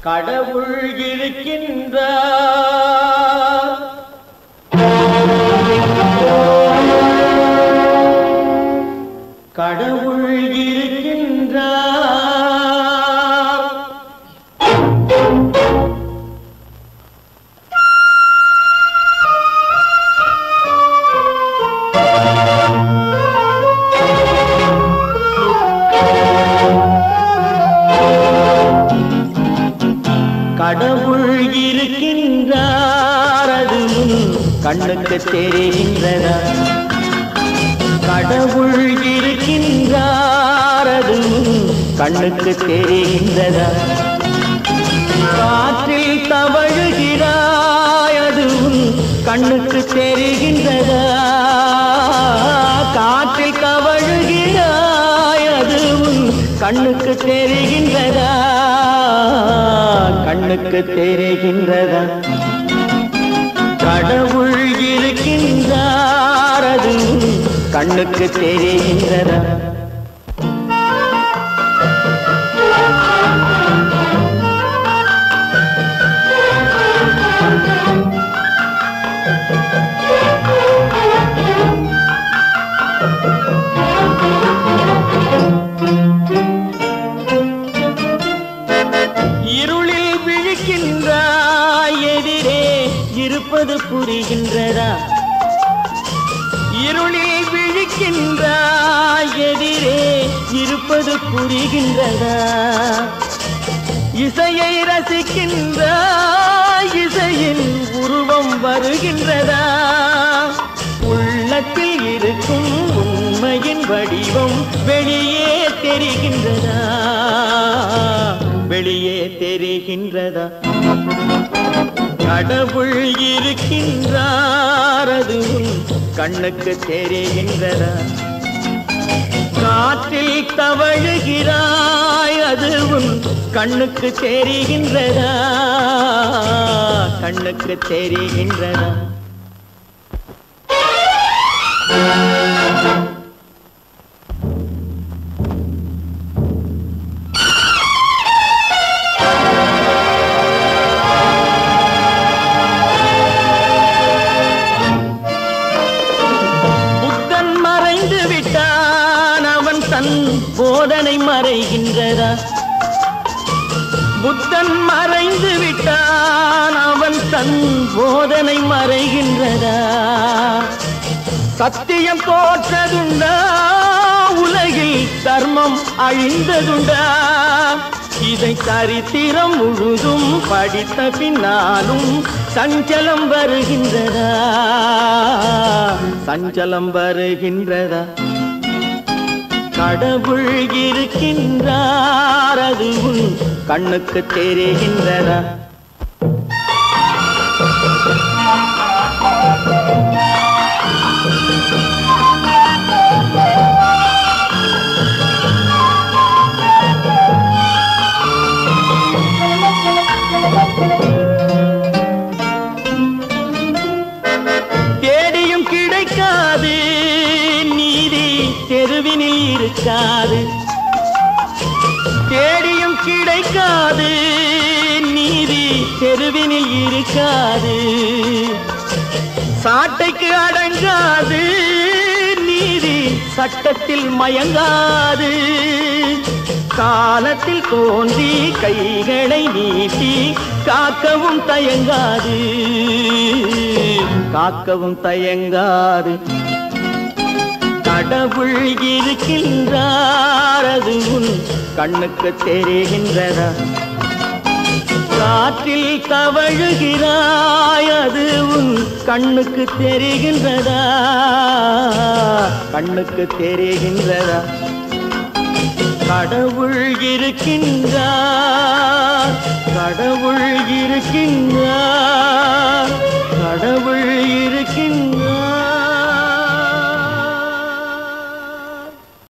கடவுள் இருக்கின்ற கடவுள் கடவுள் இருக்கின்றார். அது உன் கண்ணுக்கு தெரிகின்றதா? கடவுள் இருக்கின்றார். அது உன் கண்ணுக்கு தெரிகின்றதா? காற்றில் தவழுகிறாய். அது உன் கண்ணுக்கு தெரிகின்றதா? காற்றில் தவழுகிறாய். அது உன் கண்ணுக்கு தெரிகின்றதா? கண்ணுக்கு தெரிகின்றதா கடவுள் இருக்கின்றாரது கண்ணுக்கு தெரிகின்றதா இருப்பது புரிகின்றதா? இருளில் விழிக்கின்றா எதிரே இருப்பது புரிகின்றதா? இசையை ரசிக்கின்றா இசையின் உருவம் வருகின்றதா? உள்ளத்தில் இருக்கும் உண்மையின் வடிவம் வெளியே தெரிகின்றதா? வெளியே தெரிகின்றதா? கடவுள் இருக்கின்றார் அது கண்ணுக்கு தெரிகின்றதா? காற்றில் தவழுகிறாய் அதுவும் கண்ணுக்கு தெரிகின்றதா? கண்ணுக்கு தெரிகின்றதா? போதனை மறைகின்றதா? புத்தன் மறைந்து விட்டான் அவன் தன் போதனை மறைகின்றதா? சத்தியம் தோற்றதுண்டா உலகில் தர்மம் அழிந்ததுண்டா? இதை சரித்திரம் முழுதும் படித்த பின்னாலும் சஞ்சலம் வருகின்றதா? சஞ்சலம் வருகின்றதா? கடவுள் இருக்கின்றார் அது உன் கண்ணுக்கு தெரிகின்றதா? தெருவினில் இருக்காது தேடியும் கிடைக்காது. நீதி தெருவினில் இருக்காது. சாட்டைக்கு அடங்காது. நீதி சட்டத்தில் மயங்காது. காலத்தில் தோன்றி கைகளை நீட்டி காக்கவும் தயங்காது. காக்கவும் தயங்காது. கடவுள் இருக்கின்றார். அது உன் கண்ணுக்கு தெரிகின்றதா? காற்றில் தவழுகிறாய். அது உன் கண்ணுக்கு தெரிகின்றதா? கண்ணுக்கு தெரிகின்றதா? கடவுள் இருக்கின்றார். கடவுள் இருக்கின்றார். கடவுள்